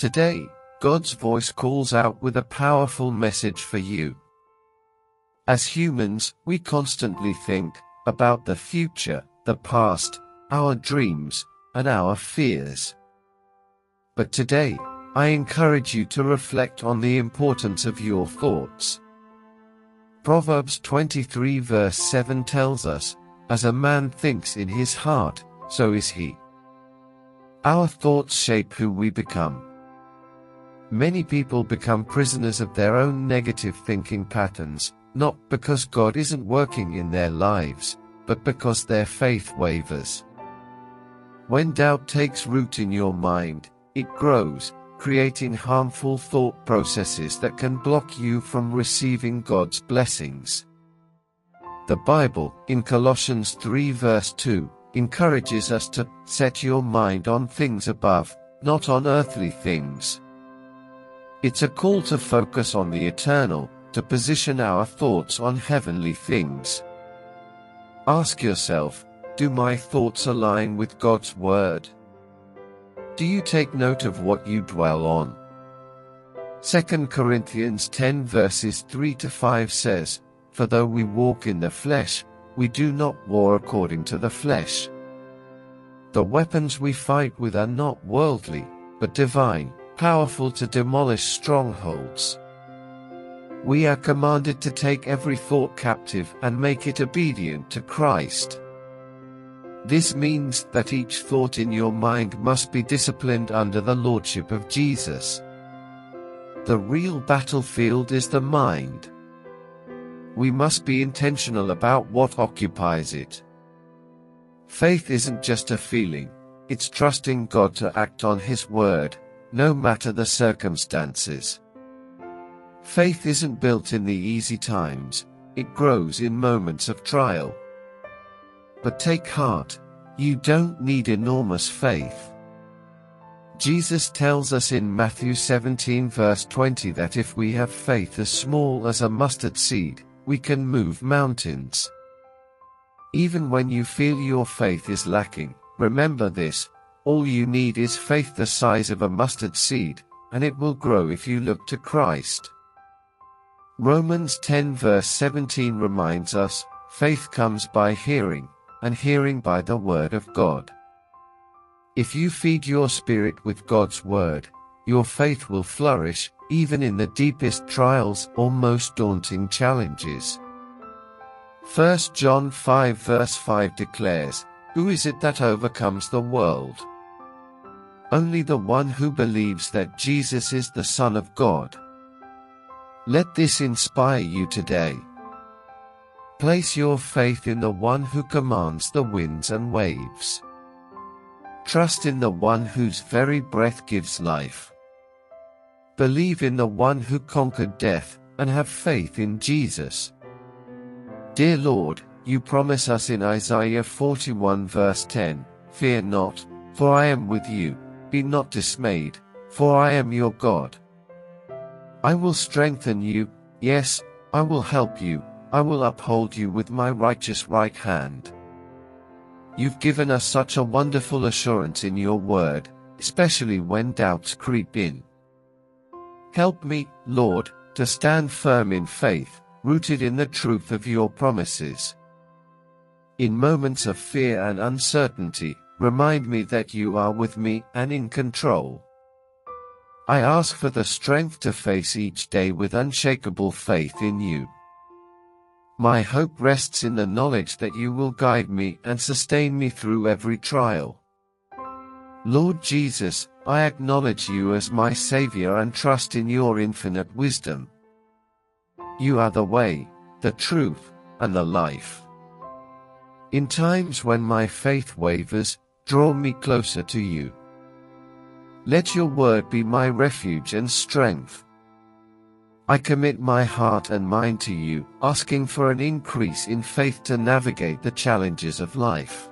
Today, God's voice calls out with a powerful message for you. As humans, we constantly think about the future, the past, our dreams, and our fears. But today, I encourage you to reflect on the importance of your thoughts. Proverbs 23 verse 7 tells us, As a man thinks in his heart, so is he. Our thoughts shape who we become. Many people become prisoners of their own negative thinking patterns, not because God isn't working in their lives, but because their faith wavers. When doubt takes root in your mind, it grows, creating harmful thought processes that can block you from receiving God's blessings. The Bible, in Colossians 3 verse 2, encourages us to set your mind on things above, not on earthly things. It's a call to focus on the eternal, to position our thoughts on heavenly things. Ask yourself, do my thoughts align with God's Word? Do you take note of what you dwell on? 2 Corinthians 10 verses 3 to 5 says, For though we walk in the flesh, we do not war according to the flesh. The weapons we fight with are not worldly, but divine, powerful to demolish strongholds. We are commanded to take every thought captive and make it obedient to Christ. This means that each thought in your mind must be disciplined under the lordship of Jesus. The real battlefield is the mind. We must be intentional about what occupies it. Faith isn't just a feeling, it's trusting God to act on His word, no matter the circumstances. Faith isn't built in the easy times, it grows in moments of trial. But take heart, you don't need enormous faith. Jesus tells us in Matthew 17 verse 20 that if we have faith as small as a mustard seed, we can move mountains. Even when you feel your faith is lacking, remember this, all you need is faith the size of a mustard seed, and it will grow if you look to Christ. Romans 10 verse 17 reminds us, faith comes by hearing, and hearing by the word of God. If you feed your spirit with God's word, your faith will flourish, even in the deepest trials or most daunting challenges. 1 John 5 verse 5 declares, Who is it that overcomes the world? Only the one who believes that Jesus is the Son of God. Let this inspire you today. Place your faith in the one who commands the winds and waves. Trust in the one whose very breath gives life. Believe in the one who conquered death, and have faith in Jesus. Dear Lord, you promise us in Isaiah 41 verse 10, Fear not, for I am with you, be not dismayed, for I am your God. I will strengthen you, yes, I will help you, I will uphold you with my righteous right hand. You've given us such a wonderful assurance in your word, especially when doubts creep in. Help me, Lord, to stand firm in faith, rooted in the truth of your promises. In moments of fear and uncertainty, remind me that you are with me and in control. I ask for the strength to face each day with unshakable faith in you. My hope rests in the knowledge that you will guide me and sustain me through every trial. Lord Jesus, I acknowledge you as my Savior and trust in your infinite wisdom. You are the way, the truth, and the life. In times when my faith wavers, draw me closer to you. Let your word be my refuge and strength. I commit my heart and mind to you, asking for an increase in faith to navigate the challenges of life.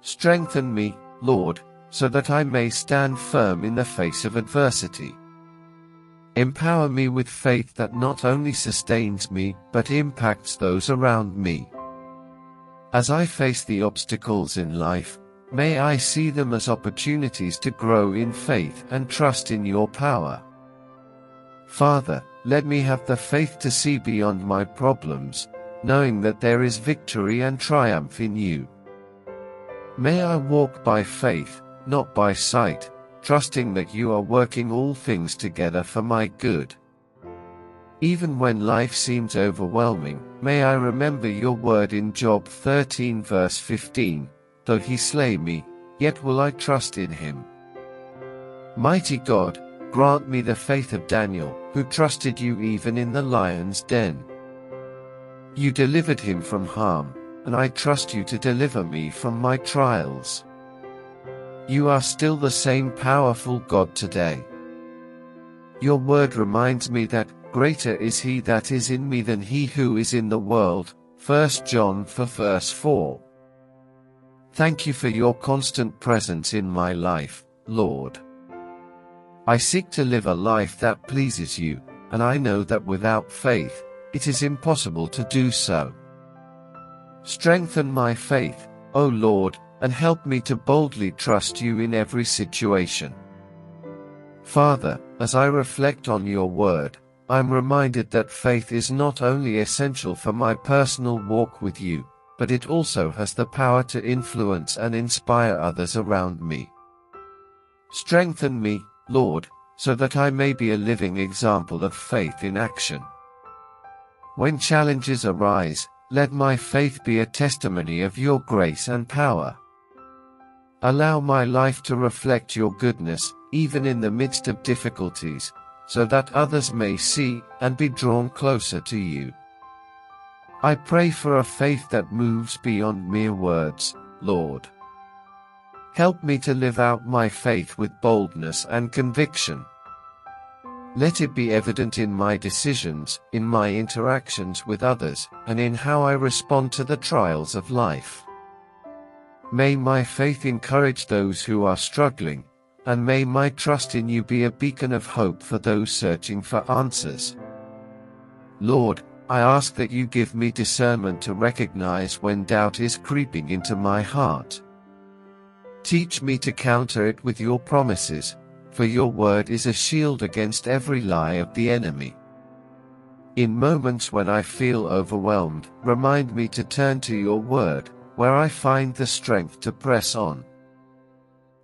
Strengthen me, Lord, so that I may stand firm in the face of adversity. Empower me with faith that not only sustains me, but impacts those around me. As I face the obstacles in life, may I see them as opportunities to grow in faith and trust in your power. Father, let me have the faith to see beyond my problems, knowing that there is victory and triumph in you. May I walk by faith, not by sight, trusting that you are working all things together for my good. Even when life seems overwhelming, may I remember your word in Job 13 verse 15, though he slay me, yet will I trust in him. Mighty God, grant me the faith of Daniel, who trusted you even in the lion's den. You delivered him from harm, and I trust you to deliver me from my trials. You are still the same powerful God today. Your word reminds me that Greater is he that is in me than he who is in the world. 1 John 4 verse 4. Thank you for your constant presence in my life, Lord. I seek to live a life that pleases you, and I know that without faith, it is impossible to do so. Strengthen my faith, O Lord, and help me to boldly trust you in every situation. Father, as I reflect on your word, I'm reminded that faith is not only essential for my personal walk with you, but it also has the power to influence and inspire others around me. Strengthen me, Lord, so that I may be a living example of faith in action. When challenges arise, let my faith be a testimony of your grace and power. Allow my life to reflect your goodness, even in the midst of difficulties, so that others may see and be drawn closer to you. I pray for a faith that moves beyond mere words, Lord. Help me to live out my faith with boldness and conviction. Let it be evident in my decisions, in my interactions with others, and in how I respond to the trials of life. May my faith encourage those who are struggling, and may my trust in you be a beacon of hope for those searching for answers. Lord, I ask that you give me discernment to recognize when doubt is creeping into my heart. Teach me to counter it with your promises, for your word is a shield against every lie of the enemy. In moments when I feel overwhelmed, remind me to turn to your word, where I find the strength to press on.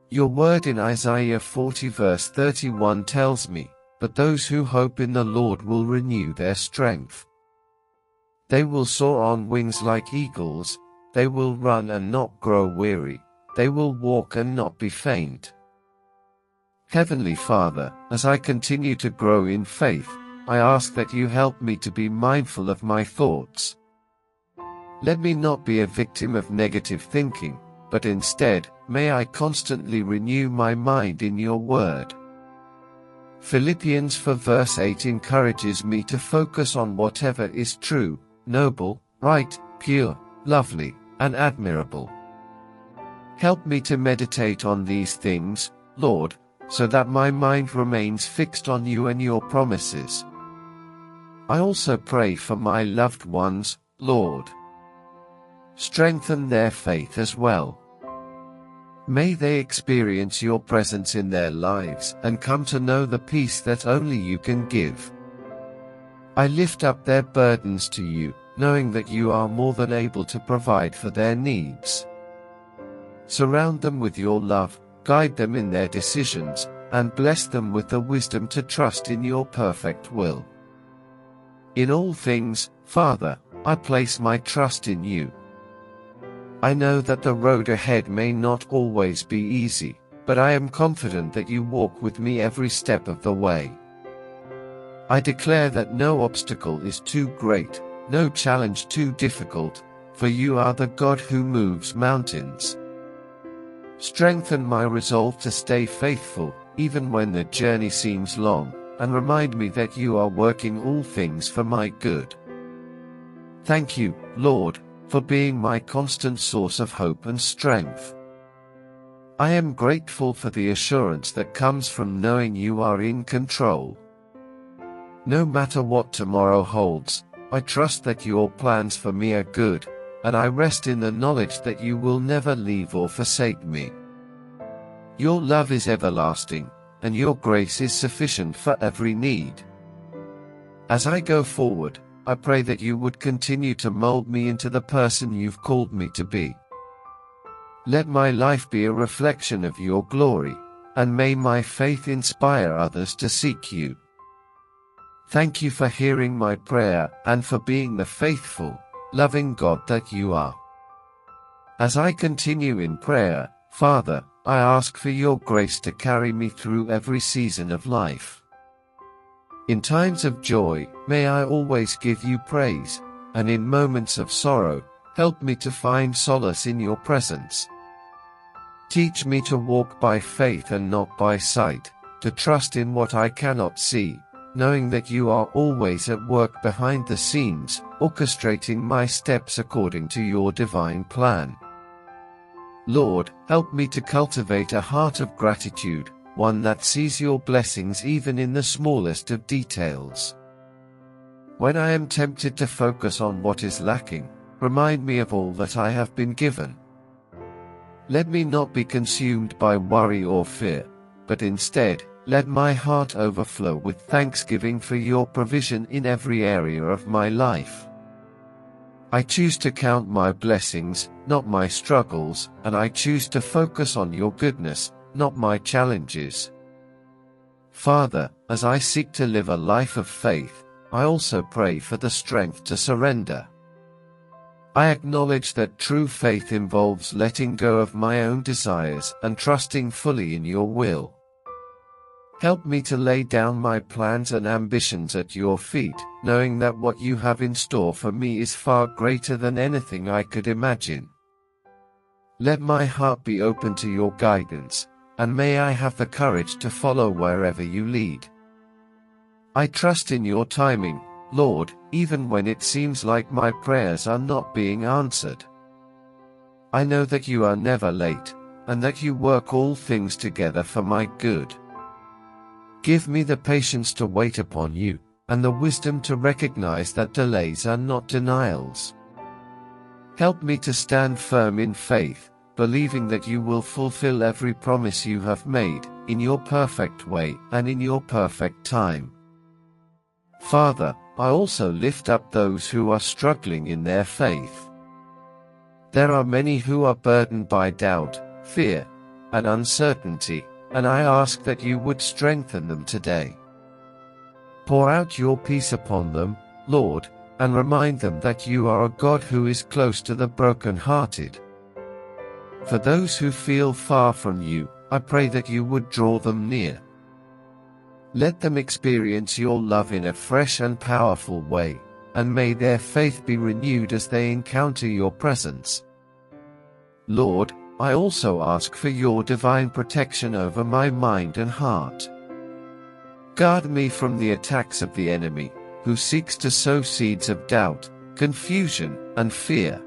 Your word in Isaiah 40 verse 31 tells me, But those who hope in the Lord will renew their strength. They will soar on wings like eagles, they will run and not grow weary, they will walk and not be faint. Heavenly Father, as I continue to grow in faith, I ask that you help me to be mindful of my thoughts. Let me not be a victim of negative thinking, but instead, may I constantly renew my mind in your word. Philippians 4 verse 8 encourages me to focus on whatever is true, noble, right, pure, lovely, and admirable. Help me to meditate on these things, Lord, so that my mind remains fixed on you and your promises. I also pray for my loved ones, Lord strengthen their faith as well. May they experience your presence in their lives and come to know the peace that only you can give. I lift up their burdens to you, knowing that you are more than able to provide for their needs. Surround them with your love, guide them in their decisions, and bless them with the wisdom to trust in your perfect will. In all things, Father, I place my trust in you, I know that the road ahead may not always be easy, but I am confident that you walk with me every step of the way. I declare that no obstacle is too great, no challenge too difficult, for you are the God who moves mountains. Strengthen my resolve to stay faithful, even when the journey seems long, and remind me that you are working all things for my good. Thank you, Lord, for being my constant source of hope and strength. I am grateful for the assurance that comes from knowing you are in control. No matter what tomorrow holds, I trust that your plans for me are good, and I rest in the knowledge that you will never leave or forsake me. Your love is everlasting, and your grace is sufficient for every need. As I go forward, I pray that you would continue to mold me into the person you've called me to be. Let my life be a reflection of your glory, and may my faith inspire others to seek you. Thank you for hearing my prayer and for being the faithful, loving God that you are. As I continue in prayer, Father, I ask for your grace to carry me through every season of life. In times of joy, may I always give you praise, and in moments of sorrow, help me to find solace in your presence. Teach me to walk by faith and not by sight, to trust in what I cannot see, knowing that you are always at work behind the scenes, orchestrating my steps according to your divine plan. Lord, help me to cultivate a heart of gratitude, one that sees your blessings even in the smallest of details. When I am tempted to focus on what is lacking, remind me of all that I have been given. Let me not be consumed by worry or fear, but instead, let my heart overflow with thanksgiving for your provision in every area of my life. I choose to count my blessings, not my struggles, and I choose to focus on your goodness, not my challenges. Father, as I seek to live a life of faith, I also pray for the strength to surrender. I acknowledge that true faith involves letting go of my own desires and trusting fully in your will. Help me to lay down my plans and ambitions at your feet, knowing that what you have in store for me is far greater than anything I could imagine. Let my heart be open to your guidance, and may I have the courage to follow wherever you lead. I trust in your timing, Lord, even when it seems like my prayers are not being answered. I know that you are never late, and that you work all things together for my good. Give me the patience to wait upon you, and the wisdom to recognize that delays are not denials. Help me to stand firm in faith, believing that you will fulfill every promise you have made, in your perfect way and in your perfect time. Father, I also lift up those who are struggling in their faith. There are many who are burdened by doubt, fear, and uncertainty, and I ask that you would strengthen them today. Pour out your peace upon them, Lord, and remind them that you are a God who is close to the broken-hearted. For those who feel far from you, I pray that you would draw them near. Let them experience your love in a fresh and powerful way, and may their faith be renewed as they encounter your presence. Lord, I also ask for your divine protection over my mind and heart. Guard me from the attacks of the enemy, who seeks to sow seeds of doubt, confusion, and fear.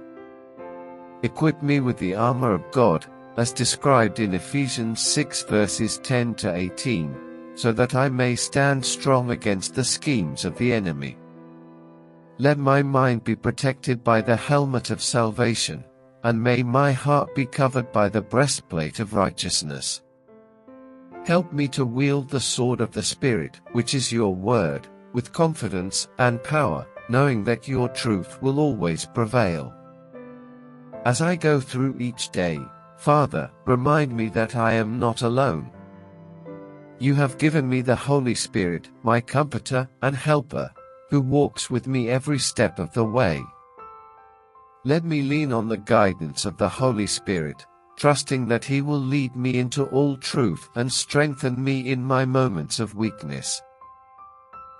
Equip me with the armor of God, as described in Ephesians 6 verses 10 to 18 so that I may stand strong against the schemes of the enemy. Let my mind be protected by the helmet of salvation, and may my heart be covered by the breastplate of righteousness. Help me to wield the sword of the Spirit, which is your word, with confidence and power, knowing that your truth will always prevail. As I go through each day, Father, remind me that I am not alone, you have given me the Holy Spirit, my comforter and helper, who walks with me every step of the way. Let me lean on the guidance of the Holy Spirit, trusting that He will lead me into all truth and strengthen me in my moments of weakness.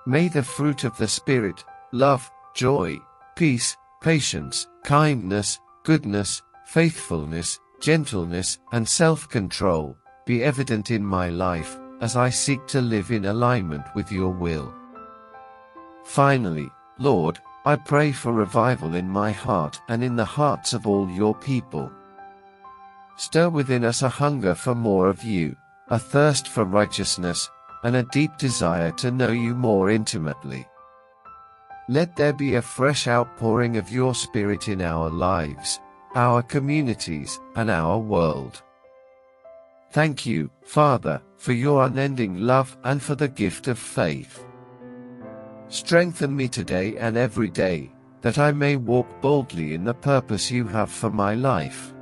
May the fruit of the Spirit, love, joy, peace, patience, kindness, goodness, faithfulness, gentleness, and self-control, be evident in my life, as I seek to live in alignment with your will. Finally, Lord, I pray for revival in my heart and in the hearts of all your people. Stir within us a hunger for more of you, a thirst for righteousness, and a deep desire to know you more intimately. Let there be a fresh outpouring of your Spirit in our lives, our communities, and our world. Thank you, Father, for your unending love and for the gift of faith. Strengthen me today and every day, that I may walk boldly in the purpose you have for my life.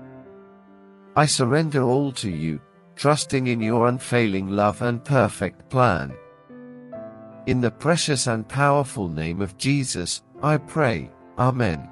I surrender all to you, trusting in your unfailing love and perfect plan. In the precious and powerful name of Jesus, I pray. Amen.